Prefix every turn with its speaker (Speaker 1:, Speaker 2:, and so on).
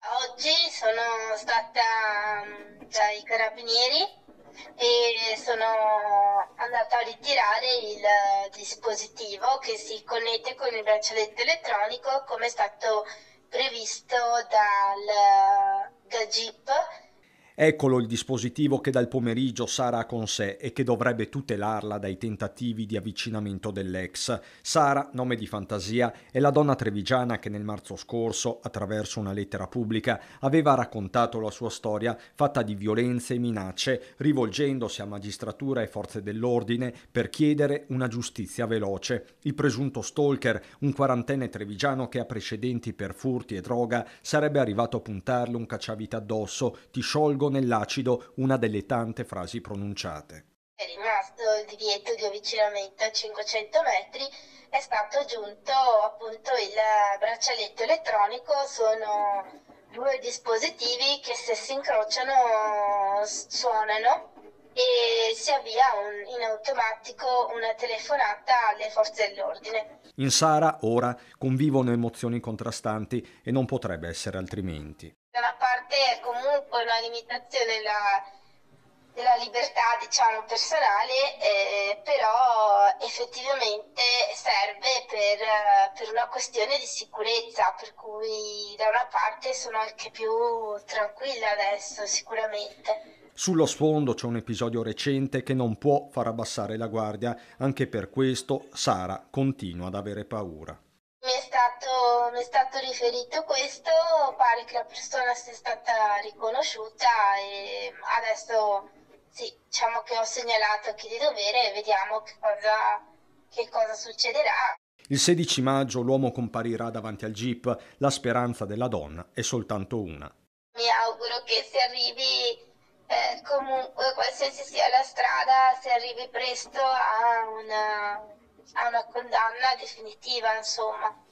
Speaker 1: Oggi sono stata mm, dai carabinieri e sono andata a ritirare il dispositivo che si connette con il braccialetto elettronico come è stato previsto dal, dal GIP
Speaker 2: Eccolo il dispositivo che dal pomeriggio Sara ha con sé e che dovrebbe tutelarla dai tentativi di avvicinamento dell'ex. Sara, nome di fantasia, è la donna trevigiana che nel marzo scorso, attraverso una lettera pubblica, aveva raccontato la sua storia fatta di violenze e minacce, rivolgendosi a magistratura e forze dell'ordine per chiedere una giustizia veloce. Il presunto stalker, un quarantenne trevigiano che ha precedenti per furti e droga, sarebbe arrivato a puntarle un cacciavite addosso, ti sciolgo nell'acido una delle tante frasi pronunciate.
Speaker 1: È rimasto il divieto di avvicinamento a 500 metri, è stato aggiunto appunto il braccialetto elettronico, sono due dispositivi che se si incrociano suonano e si avvia un, in automatico una telefonata alle forze dell'ordine.
Speaker 2: In Sara ora convivono emozioni contrastanti e non potrebbe essere altrimenti
Speaker 1: da una parte è comunque una limitazione della, della libertà diciamo personale eh, però effettivamente serve per, per, una questione di sicurezza per cui da una parte sono anche più tranquilla adesso sicuramente.
Speaker 2: Sullo sfondo c'è un episodio recente che non può far abbassare la guardia, anche per questo Sara continua ad avere paura
Speaker 1: stato, mi è stato riferito questo, pare che la persona sia stata riconosciuta e adesso sì, diciamo che ho segnalato a chi di dovere e vediamo che cosa, che cosa succederà.
Speaker 2: Il 16 maggio l'uomo comparirà davanti al jeep, la speranza della donna è soltanto una.
Speaker 1: Mi auguro che si arrivi eh, comunque, qualsiasi sia la strada, si arrivi presto a una, a una condanna definitiva, insomma.